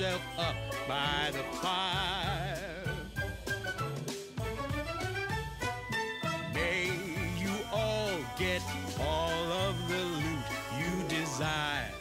yourself up by the fire. May you all get all of the loot you desire.